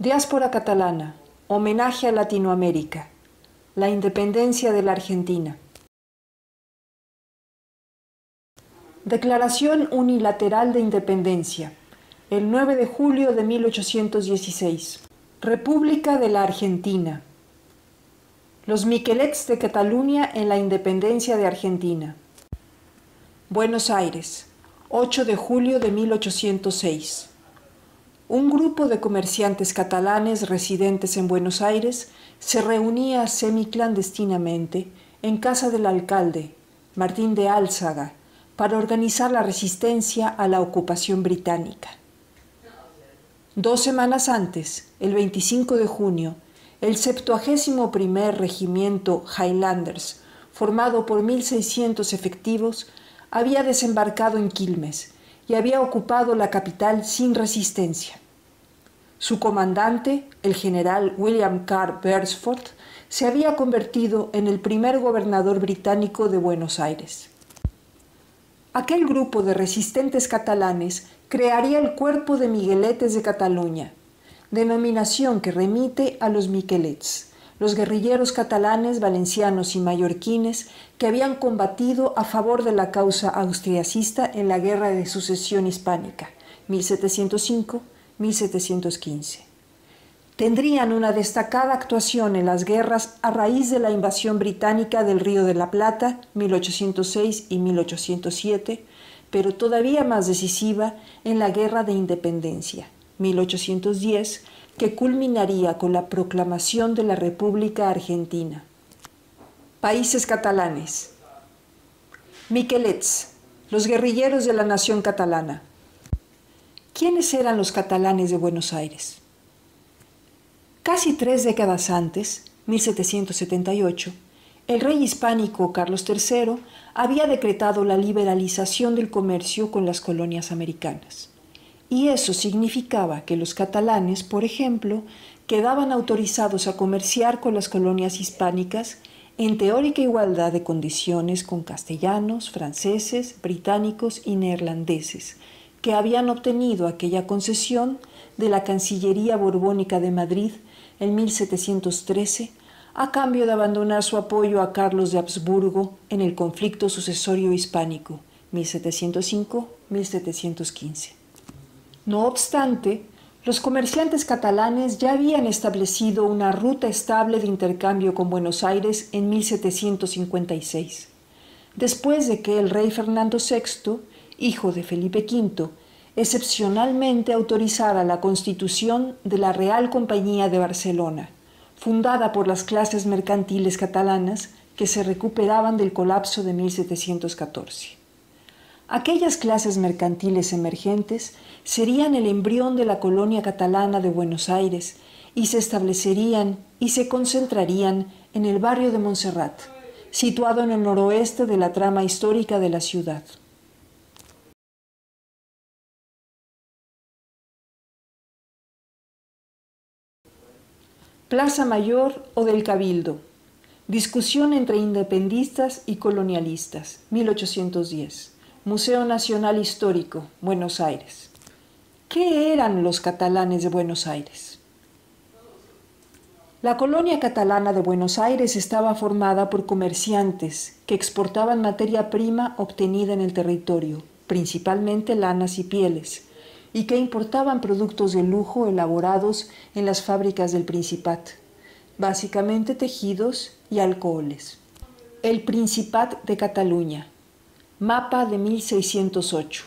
Diáspora catalana, homenaje a Latinoamérica, la independencia de la Argentina. Declaración Unilateral de Independencia, el 9 de julio de 1816. República de la Argentina. Los Miquelets de Cataluña en la independencia de Argentina. Buenos Aires, 8 de julio de 1806. Un grupo de comerciantes catalanes residentes en Buenos Aires se reunía semiclandestinamente en casa del alcalde, Martín de Álzaga, para organizar la resistencia a la ocupación británica. Dos semanas antes, el 25 de junio, el 71 primer Regimiento Highlanders, formado por 1.600 efectivos, había desembarcado en Quilmes y había ocupado la capital sin resistencia. Su comandante, el general William Carr Beresford, se había convertido en el primer gobernador británico de Buenos Aires. Aquel grupo de resistentes catalanes crearía el Cuerpo de Migueletes de Cataluña, denominación que remite a los Miquelets, los guerrilleros catalanes, valencianos y mallorquines que habían combatido a favor de la causa austriacista en la Guerra de Sucesión Hispánica, 1705-1715. Tendrían una destacada actuación en las guerras a raíz de la invasión británica del Río de la Plata, 1806 y 1807, pero todavía más decisiva en la Guerra de Independencia, 1810, que culminaría con la proclamación de la República Argentina. Países catalanes. Miquelets, los guerrilleros de la nación catalana. ¿Quiénes eran los catalanes de Buenos Aires? Casi tres décadas antes, 1778, el rey hispánico Carlos III había decretado la liberalización del comercio con las colonias americanas. Y eso significaba que los catalanes, por ejemplo, quedaban autorizados a comerciar con las colonias hispánicas en teórica igualdad de condiciones con castellanos, franceses, británicos y neerlandeses, que habían obtenido aquella concesión de la Cancillería Borbónica de Madrid en 1713 a cambio de abandonar su apoyo a Carlos de Habsburgo en el conflicto sucesorio hispánico 1705-1715. No obstante, los comerciantes catalanes ya habían establecido una ruta estable de intercambio con Buenos Aires en 1756, después de que el rey Fernando VI, hijo de Felipe V, excepcionalmente autorizara la constitución de la Real Compañía de Barcelona, fundada por las clases mercantiles catalanas que se recuperaban del colapso de 1714. Aquellas clases mercantiles emergentes serían el embrión de la colonia catalana de Buenos Aires y se establecerían y se concentrarían en el barrio de Montserrat, situado en el noroeste de la trama histórica de la ciudad. Plaza Mayor o del Cabildo. Discusión entre independistas y colonialistas, 1810. Museo Nacional Histórico, Buenos Aires. ¿Qué eran los catalanes de Buenos Aires? La colonia catalana de Buenos Aires estaba formada por comerciantes que exportaban materia prima obtenida en el territorio, principalmente lanas y pieles, y que importaban productos de lujo elaborados en las fábricas del Principat, básicamente tejidos y alcoholes. El Principat de Cataluña, mapa de 1608.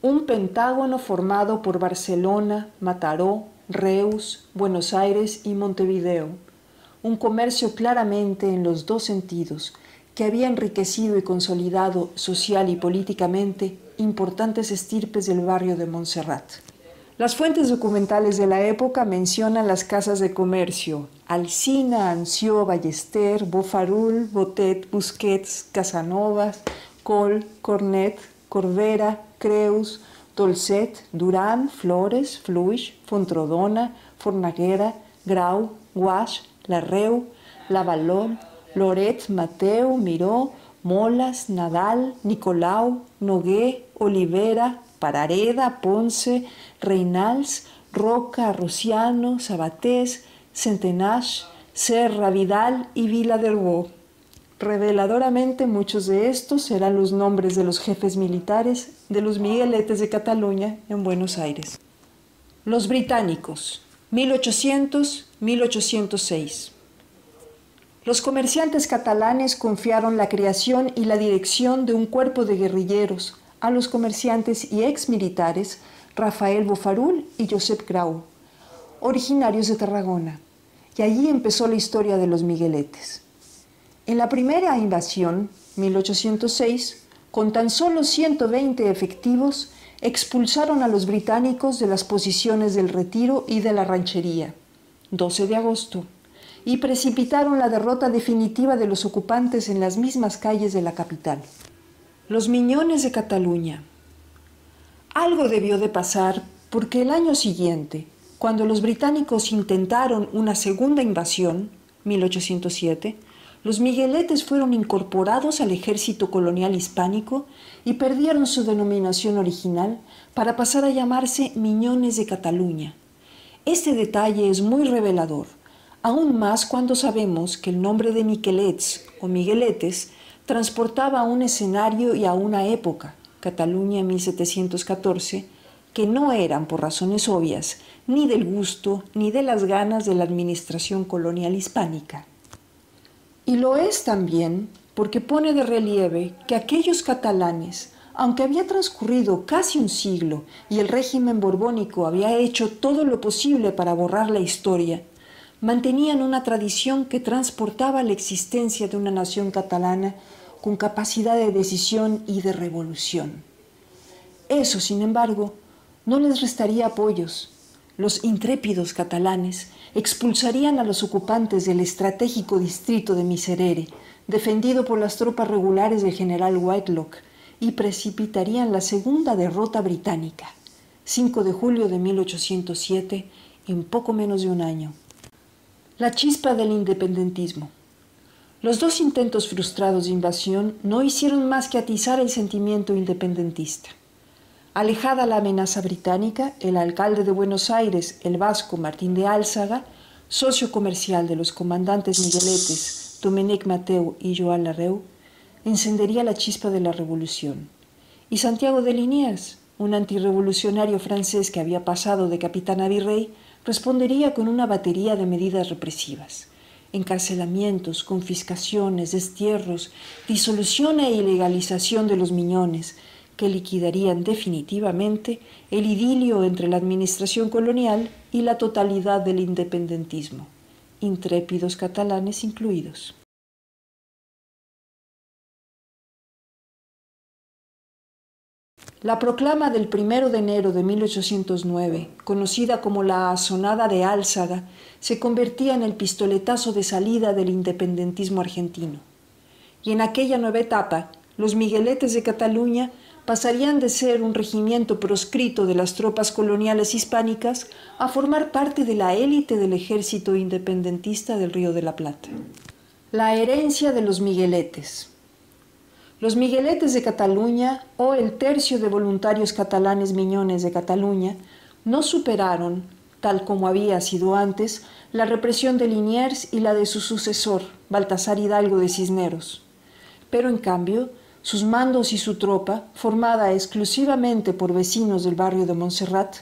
Un pentágono formado por Barcelona, Mataró, Reus, Buenos Aires y Montevideo. Un comercio claramente en los dos sentidos, que había enriquecido y consolidado social y políticamente importantes estirpes del barrio de Montserrat. Las fuentes documentales de la época mencionan las casas de comercio Alcina, Anció, Ballester, Bofarul, Botet, Busquets, Casanovas, Col, Cornet, Cordera, Creus, Dolcet, Durán, Flores, Fluix, Fontrodona, Fornaguera, Grau, Guasch, Larreu, Lavalón, Loret, Mateo, Miró, Molas, Nadal, Nicolau, Nogué, Olivera, Parareda, Ponce, Reinals, Roca, Rociano, Sabatés, Centenage, Serra, Vidal y Vila del Bo. Reveladoramente muchos de estos serán los nombres de los jefes militares de los Migueletes de Cataluña en Buenos Aires. Los británicos, 1800-1806. Los comerciantes catalanes confiaron la creación y la dirección de un cuerpo de guerrilleros a los comerciantes y exmilitares Rafael Bofarul y Josep Grau, originarios de Tarragona, y allí empezó la historia de los Migueletes. En la primera invasión, 1806, con tan solo 120 efectivos, expulsaron a los británicos de las posiciones del retiro y de la ranchería, 12 de agosto, y precipitaron la derrota definitiva de los ocupantes en las mismas calles de la capital. Los Miñones de Cataluña. Algo debió de pasar porque el año siguiente, cuando los británicos intentaron una segunda invasión, 1807, los migueletes fueron incorporados al ejército colonial hispánico y perdieron su denominación original para pasar a llamarse Miñones de Cataluña. Este detalle es muy revelador, aún más cuando sabemos que el nombre de Miquelets o Migueletes transportaba a un escenario y a una época, Cataluña 1714, que no eran por razones obvias ni del gusto ni de las ganas de la administración colonial hispánica. Y lo es también porque pone de relieve que aquellos catalanes, aunque había transcurrido casi un siglo y el régimen borbónico había hecho todo lo posible para borrar la historia, mantenían una tradición que transportaba la existencia de una nación catalana con capacidad de decisión y de revolución. Eso, sin embargo, no les restaría apoyos. Los intrépidos catalanes expulsarían a los ocupantes del estratégico distrito de Miserere, defendido por las tropas regulares del general Whitelock, y precipitarían la segunda derrota británica, 5 de julio de 1807, en poco menos de un año. La chispa del independentismo. Los dos intentos frustrados de invasión no hicieron más que atizar el sentimiento independentista. Alejada la amenaza británica, el alcalde de Buenos Aires, el vasco Martín de Álzaga, socio comercial de los comandantes migueletes Domenech Mateu y Joan Larreu, encendería la chispa de la revolución. Y Santiago de Liniers, un antirrevolucionario francés que había pasado de capitán a virrey, respondería con una batería de medidas represivas encarcelamientos, confiscaciones, destierros, disolución e ilegalización de los miñones, liquidarían definitivamente el idilio entre la administración colonial y la totalidad del independentismo, intrépidos catalanes incluidos. La proclama del 1 de enero de 1809, conocida como la Asonada de Álzaga, se convertía en el pistoletazo de salida del independentismo argentino. Y en aquella nueva etapa, los Migueletes de Cataluña pasarían de ser un regimiento proscrito de las tropas coloniales hispánicas a formar parte de la élite del ejército independentista del Río de la Plata. La herencia de los Migueletes. Los Migueletes de Cataluña o el tercio de voluntarios catalanes miñones de Cataluña no superaron, tal como había sido antes, la represión de Liniers y la de su sucesor, Baltasar Hidalgo de Cisneros. Pero en cambio, sus mandos y su tropa, formada exclusivamente por vecinos del barrio de Montserrat,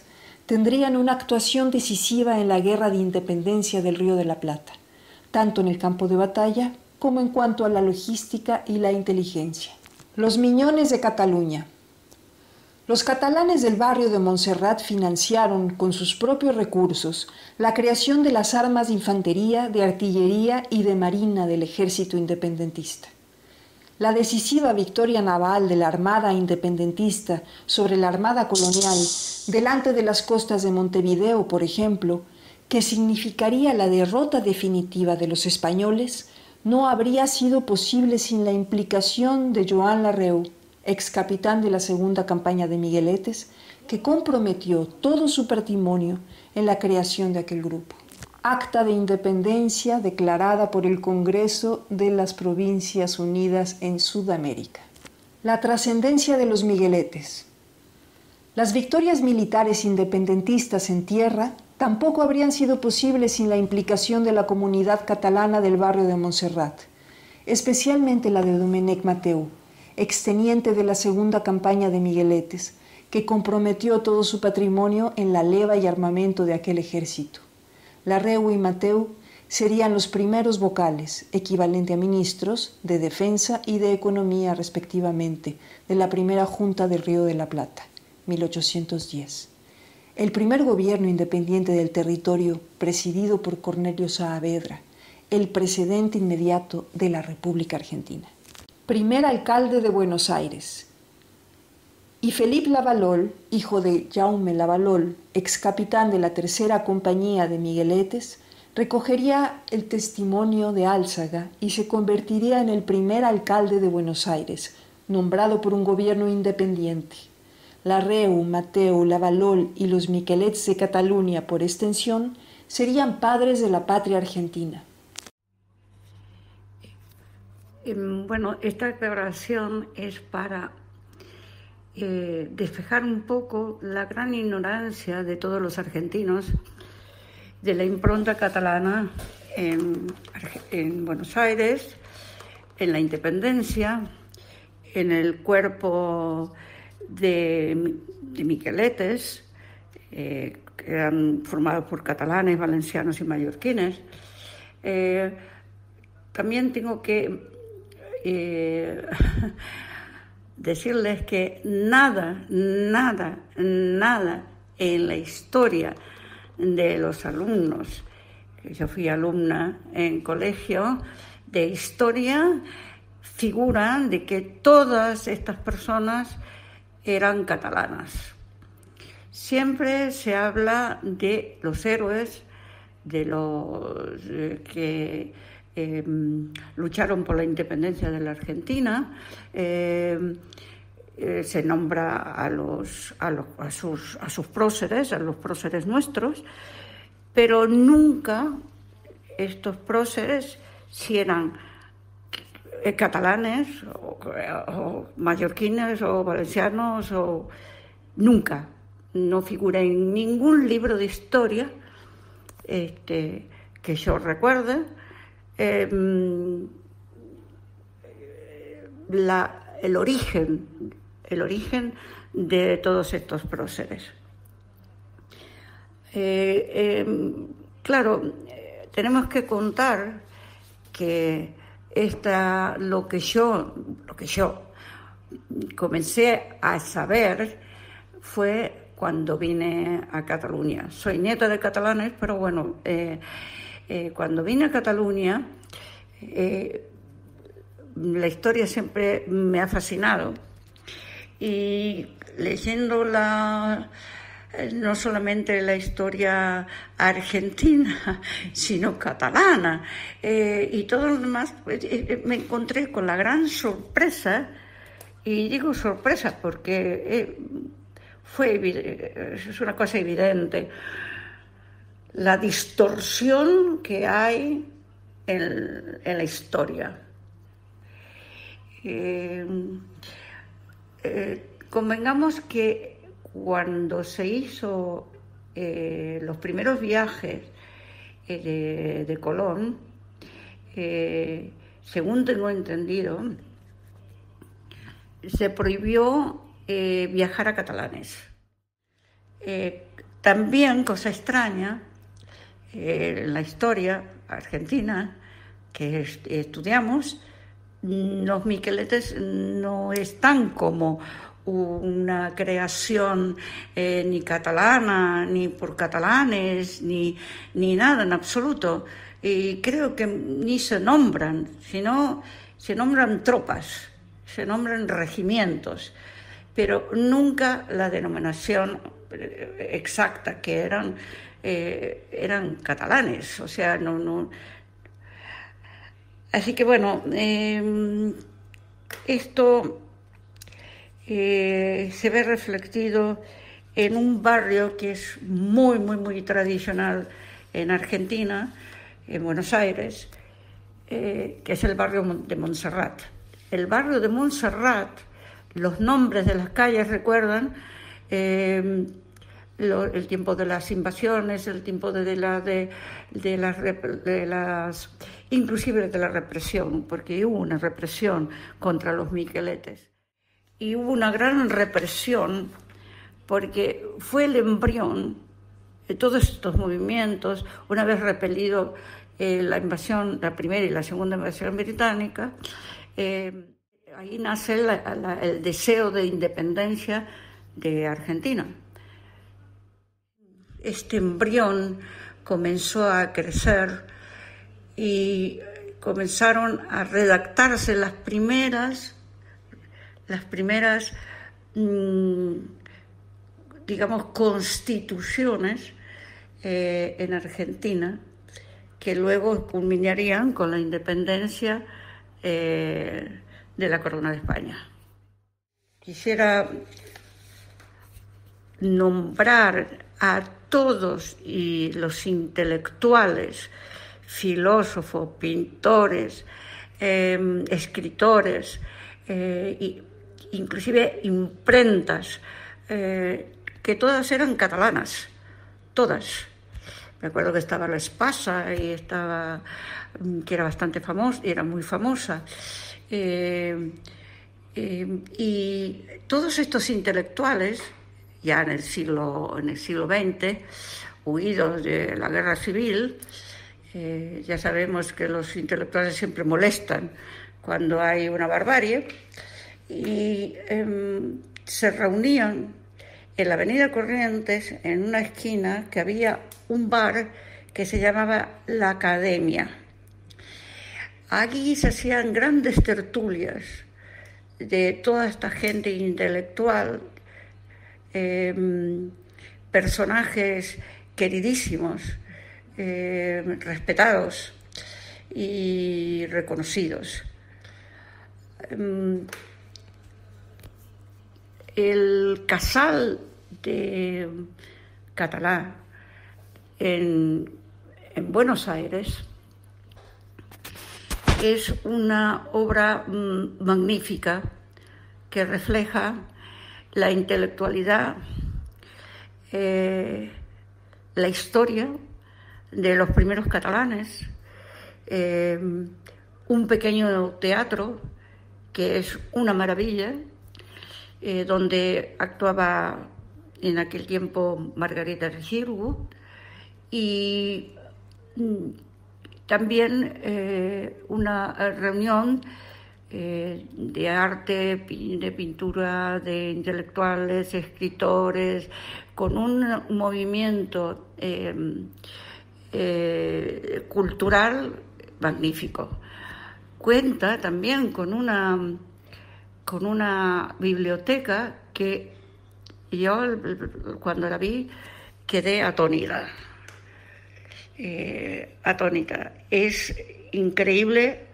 tendrían una actuación decisiva en la guerra de independencia del Río de la Plata, tanto en el campo de batalla como en cuanto a la logística y la inteligencia. Los Miñones de Cataluña. Los catalanes del barrio de Montserrat financiaron con sus propios recursos la creación de las armas de infantería, de artillería y de marina del ejército independentista. La decisiva victoria naval de la Armada independentista sobre la Armada colonial delante de las costas de Montevideo, por ejemplo, que significaría la derrota definitiva de los españoles, no habría sido posible sin la implicación de Joan Larreu, ex capitán de la segunda campaña de Migueletes, que comprometió todo su patrimonio en la creación de aquel grupo. Acta de independencia declarada por el Congreso de las Provincias Unidas en Sudamérica. La trascendencia de los Migueletes. Las victorias militares independentistas en tierra tampoco habrían sido posibles sin la implicación de la comunidad catalana del barrio de Montserrat, especialmente la de Domenech Mateu, exteniente de la segunda campaña de Migueletes, que comprometió todo su patrimonio en la leva y armamento de aquel ejército. Larreu y Mateu serían los primeros vocales, equivalente a ministros, de defensa y de economía respectivamente, de la primera Junta del Río de la Plata, 1810. El primer gobierno independiente del territorio, presidido por Cornelio Saavedra, el precedente inmediato de la República Argentina. Primer alcalde de Buenos Aires, y Felipe Lavalol, hijo de Jaume Lavalol, ex capitán de la tercera compañía de Migueletes, recogería el testimonio de Álzaga y se convertiría en el primer alcalde de Buenos Aires, nombrado por un gobierno independiente. Larreu, Mateo, Lavalol y los Miquelets de Cataluña, por extensión, serían padres de la patria argentina. Em, bueno, esta declaración es para eh, despejar un poco la gran ignorancia de todos los argentinos de la impronta catalana en, Buenos Aires, en la independencia, en el cuerpo de, Miqueletes, eh, que eran formados por catalanes, valencianos y mallorquines. Eh, también tengo que decirles que nada, nada, nada en la historia de los alumnos, yo fui alumna en colegio de historia, figura de que todas estas personas eran catalanas. Siempre se habla de los héroes, de los eh, Em, lucharon por la independencia de la Argentina. Em, eh, se nombra a sus próceres, a los próceres nuestros, pero nunca estos próceres, si eran eh, catalanes o, mallorquines o valencianos, o nunca, no figura en ningún libro de historia este, que yo recuerde Em, el origen, el origen de todos estos próceres. Eh, em, claro, tenemos que contar que esta, lo que yo, lo que yo comencé a saber fue cuando vine a Cataluña. Soy nieta de catalanes, pero bueno, eh, eh, cuando vine a Cataluña, eh, la historia siempre me ha fascinado. Y leyendo la, eh, no solamente la historia argentina, sino catalana y todo lo demás, pues, me encontré con la gran sorpresa, y digo sorpresa porque fue, es una cosa evidente, la distorsión que hay en, la historia. Eh, eh, convengamos que cuando se hizo eh, los primeros viajes de, Colón, según tengo entendido, se prohibió viajar a catalanes. también, cosa extraña, en la historia argentina que estudiamos, los miqueletes no están como una creación eh, ni catalana, ni por catalanes, ni, ni nada en absoluto. Y creo que ni se nombran, sino se nombran tropas, se nombran regimientos, pero nunca la denominación eh, exacta que eran eh, eran catalanes, o sea, no, no. Así que bueno, em, esto eh, se ve reflectido en un barrio que es muy, muy, muy tradicional en Argentina, en Buenos Aires, eh, que es el barrio de Montserrat. El barrio de Montserrat, los nombres de las calles recuerdan eh, el tiempo de las invasiones, el tiempo de, la, de, las, las, inclusive de la represión, porque hubo una represión contra los miqueletes. Y hubo una gran represión porque fue el embrión de todos estos movimientos, una vez repelido eh, la invasión, la primera y la segunda invasión británica, eh, ahí nace el deseo de independencia de Argentina. Este embrión comenzó a crecer y comenzaron a redactarse las primeras, las primeras, mm, digamos, constituciones eh, en Argentina que luego culminarían con la independencia eh, de la corona de España. Quisiera nombrar a todos y los intelectuales, filósofos, pintores, em, escritores, eh, inclusive imprentas, eh, que todas eran catalanas, todas. Me acuerdo que estaba La Espasa y estaba, mm, que era bastante famosa, era muy famosa. Eh, y todos estos intelectuales ya en el siglo, en el siglo XX, huidos de la guerra civil. Eh, ya sabemos que los intelectuales siempre molestan cuando hay una barbarie. Y em, se reunían en la Avenida Corrientes, en una esquina, que había un bar que se llamaba La Academia. Allí se hacían grandes tertulias de toda esta gente intelectual Em, personajes queridísimos, em, respetados y reconocidos. Em, el casal de Catalá en, en Buenos Aires es una obra mm, magnífica que refleja la intelectualidad, eh, la historia de los primeros catalanes, eh, un pequeño teatro que es una maravilla, eh, donde actuaba en aquel tiempo Margarita de y mm, también una reunión eh, de arte, de pintura, de intelectuales, escritores, con un movimiento eh, eh, cultural magnífico. Cuenta también con una, con una biblioteca que yo cuando la vi quedé atónita. atónita. Es increíble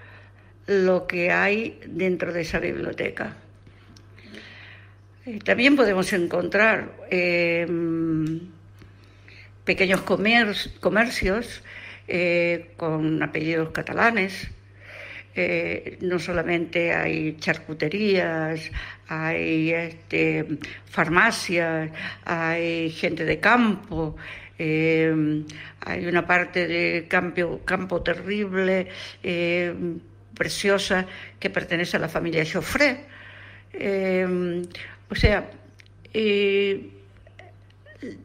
lo que hay dentro de esa biblioteca. Eh, también podemos encontrar em, pequeños comercios eh, con apellidos catalanes. Eh, no solamente hay charcuterías, hay este, farmacias, hay gente de campo, em, hay una parte de campo, terrible em, preciosa que pertenece a la familia Joffre. Eh, o sea, eh,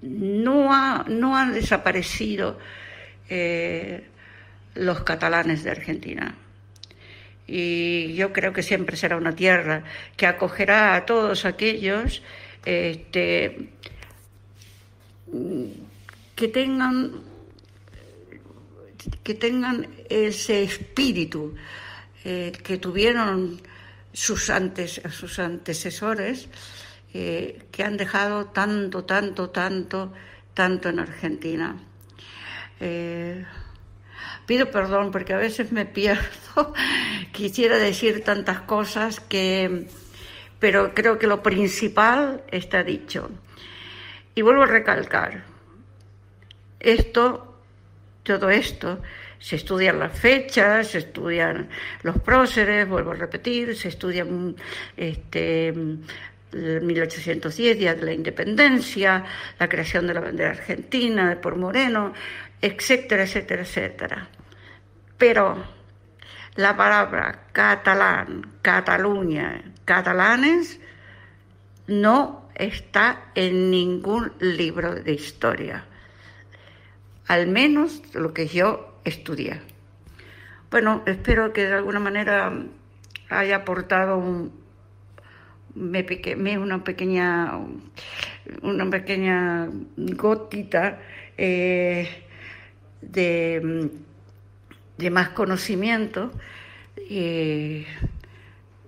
no, no han desaparecido eh, los catalanes de Argentina. Y yo creo que siempre será una tierra que acogerá a todos aquellos este, que tengan que tengan ese espíritu eh, que tuvieron sus, antes, sus antecesores, eh, que han dejado tanto, tanto, tanto, tanto en Argentina. Eh, pido perdón porque a veces me pierdo, quisiera decir tantas cosas que, pero creo que lo principal está dicho. Y vuelvo a recalcar, esto, todo esto, se estudian las fechas, se estudian los próceres, vuelvo a repetir, se estudian este, 1810, Día de la Independencia, la creación de la bandera argentina, por Moreno, etcétera, etcétera, etcétera. Pero la palabra catalán, Cataluña, catalanes, no está en ningún libro de historia, al menos lo que yo estudié. Bueno, espero que de alguna manera haya aportado me, una pequeña una pequeña gotita eh, de, de, más conocimiento eh,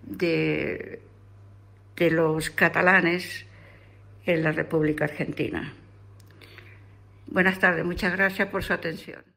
de, de los catalanes en la República Argentina. Buenas tardes, muchas gracias por su atención.